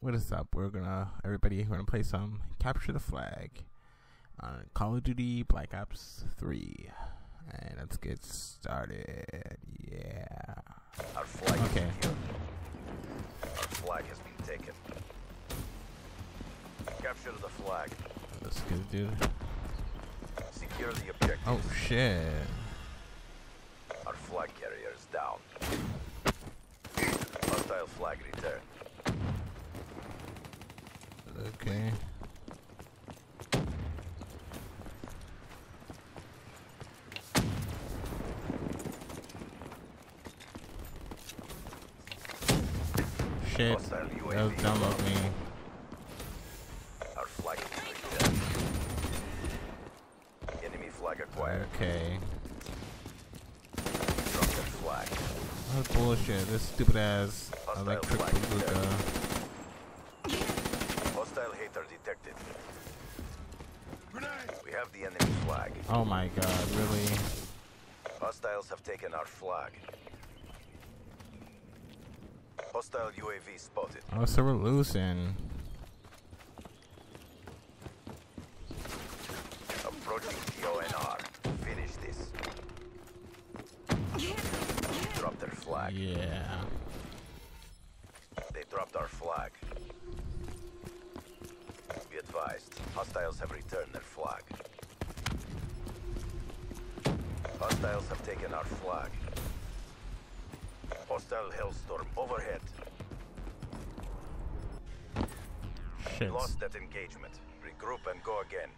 what is up? We're gonna everybody we're gonna play some capture the flag on Call of Duty Black Ops 3. And let's get started. Yeah. Our flag Okay. is secured. Our flag has been taken. Capture the flag. Let's get dude. Secure the objective. Oh shit. Our flag carrier is down. Hostile flag returned. Okay. Shit. Hostile That was UAV. dumb of me. Our flag is returned. Enemy flag acquired. Okay. Drop the flag. What bullshit. This stupid ass electric bazooka. Hostile HATR detected. We have the enemy flag. Oh my god, really? Hostiles have taken our flag. Hostile UAV spotted. Oh, so we're losing. Approaching PONR. Finish this. Drop their flag. Yeah. They dropped our flag. Be advised, hostiles have returned their flag. Hostiles have taken our flag. Hostile Hellstorm overhead. Shit. Lost that engagement. Regroup and go again.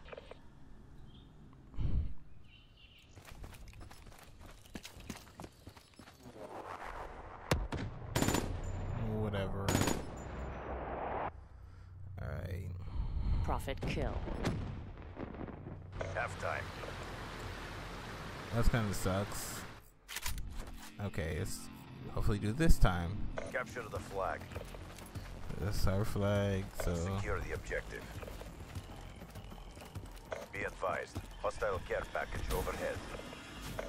Whatever. Alright. Profit kill. Halftime. That kind of sucks. Okay, let's hopefully do this time. Capture the flag. This our flag, so Secure the objective. Be advised, hostile care package overhead.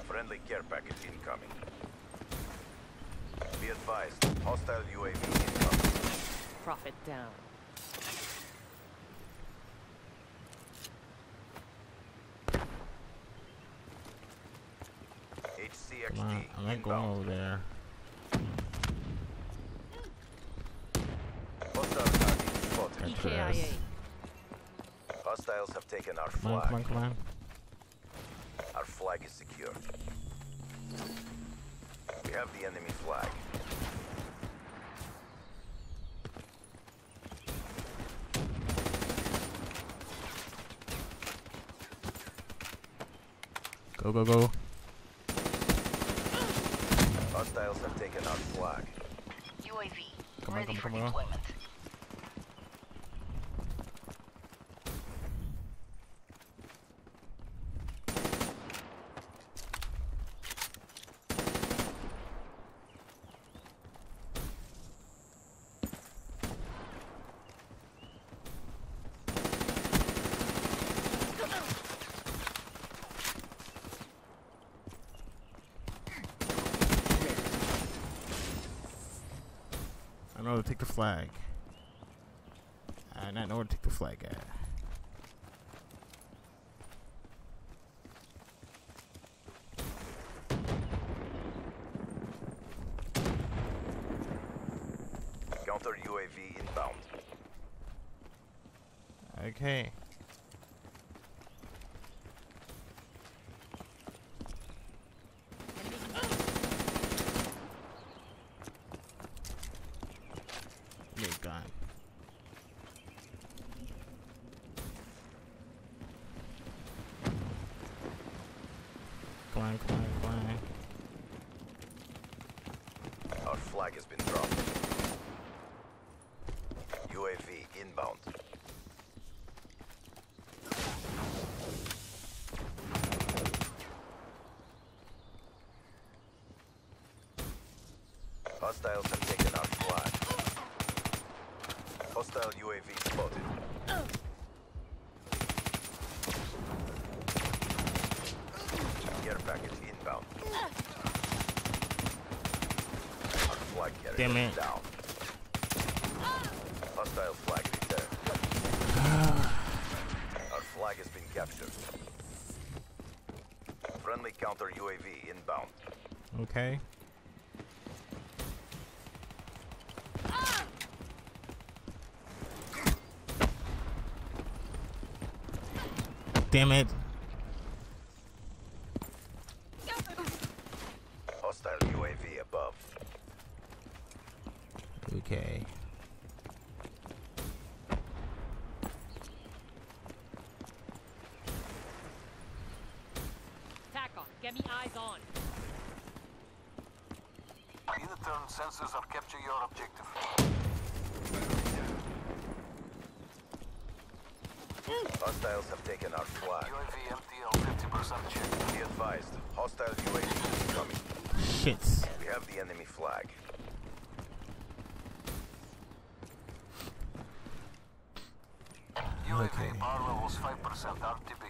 Friendly care package incoming. Be advised, hostile UAV incoming. Profit down. HCXD come on, I'm not going over there. Hostile target spotted. Catch your. EKIA. Hostiles have taken our Come on, flag. come on, come on. Our flag is secure. We have the enemy flag. Go, go, go. Hostiles have taken our flag. UAV, Come on, ready come for come on. deployment. I know to take the flag. I not know where to take the flag at. Counter UAV inbound. Okay. Get a gun. On, come on. Our flag has been dropped. UAV inbound. Hostiles have taken our flag. Hostile UAV spotted. Care package inbound. Our flag carrier Damn it. Hostile flag. Our flag has been captured. Friendly counter UAV inbound. Okay. Damn it. Hostile UAV above. Okay. TACOM, get me eyes on. Either turn sensors or capture your objective. Hostiles have taken our flag. UAV MTL 50% check. Be advised, hostile UAV is coming. Shits. We have the enemy flag. Okay. power levels 5% RTB.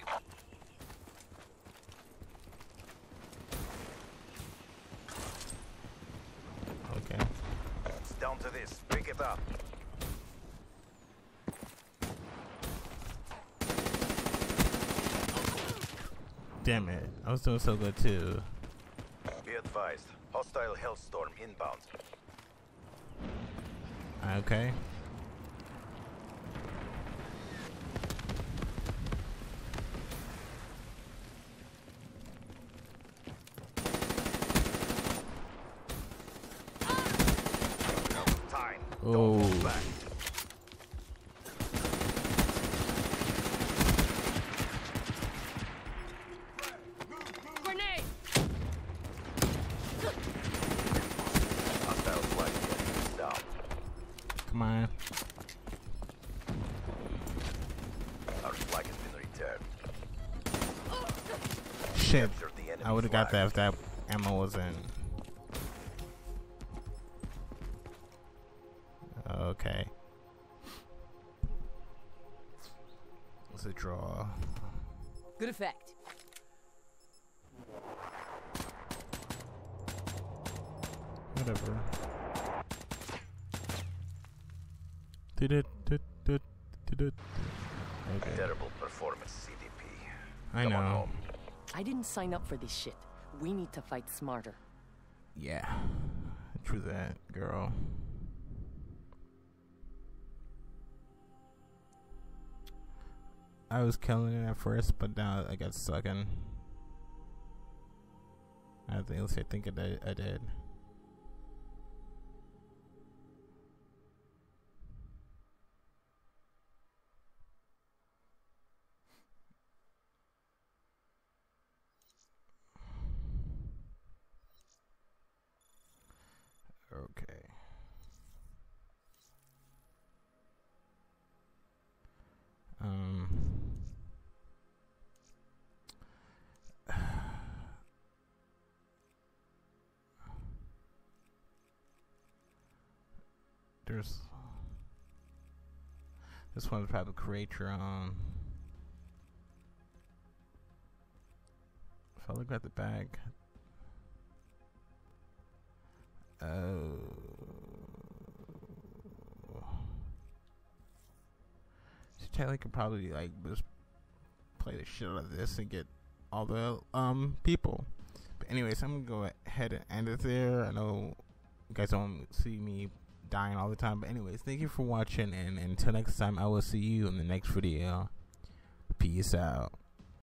Okay. It's down to this. Pick it up. Damn it. I was doing so good too. Be advised, hostile hellstorm inbound. Okay. Time. Oh. Don't move back. Grenade! Hostile flag is down. Come on. Our flag has been returned. Shit. Capture the enemy I would have got that if that ammo was in. Okay. It's a draw. Good effect. Whatever. Did-it, did-it, did-it. Okay. Terrible performance, CDP. I Come on know. I didn't sign up for this shit. We need to fight smarter. Yeah. True that, girl. I was killing it at first, but now I got stuck in. I think, I think I did. I did. Okay. Um. This one's probably create your own. If I look at the back, Oh. So Taylor could probably like just play the shit out of this and get all the um people. But anyways, I'm gonna go ahead and end it there. I know you guys don't see me dying all the time, but anyways, thank you for watching, and until next time, I will see you in the next video. Peace out.